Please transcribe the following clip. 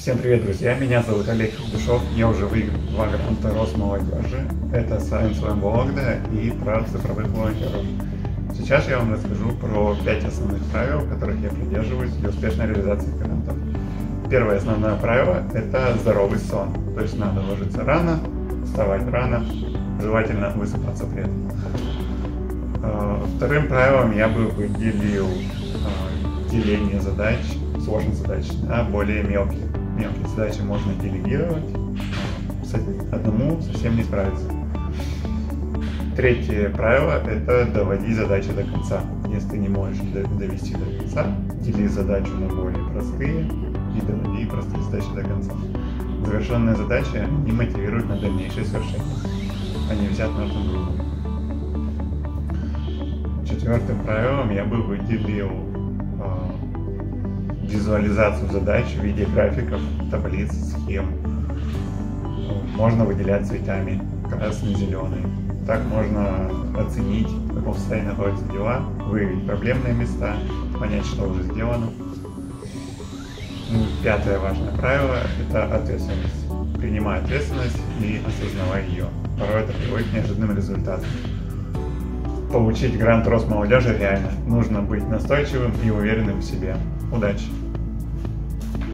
Всем привет, друзья! Меня зовут Олег Душов. Я уже выиграл два гранта Росмолодежи. Это Science Slam Вологда и про цифровых волонтеров. Сейчас я вам расскажу про пять основных правил, которых я придерживаюсь для успешной реализации грантов. Первое основное правило – это здоровый сон. То есть надо ложиться рано, вставать рано, желательно высыпаться при этом. А, вторым правилом я бы выделил а, деление задач, сложных задач на более мелкие мелкие задачи можно делегировать, одному совсем не справиться. Третье правило – это доводи задачи до конца. Если ты не можешь довести до конца, дели задачу на более простые и доводи простые задачи до конца. Завершенные задачи не мотивируют на дальнейшее совершение. Они взят на другу. Четвертым правилом я бы выделил визуализацию задач в виде графиков, таблиц, схем. Можно выделять цветами красный, зеленый. Так можно оценить, в каком состоянии находятся дела, выявить проблемные места, понять, что уже сделано. Ну, пятое важное правило – это ответственность. Принимай ответственность и осознавай ее. Порой это приводит к неожиданным результатам. Получить грант Росмолодежи реально. Нужно быть настойчивым и уверенным в себе. Удачи!